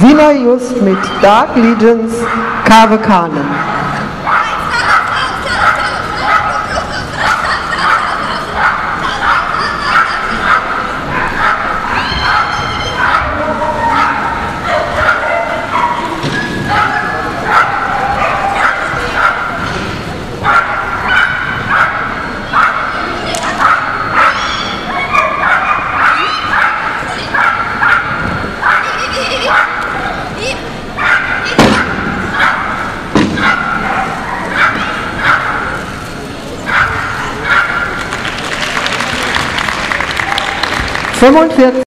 Sina Just mit Dark Legions Kave Kanem. Someone said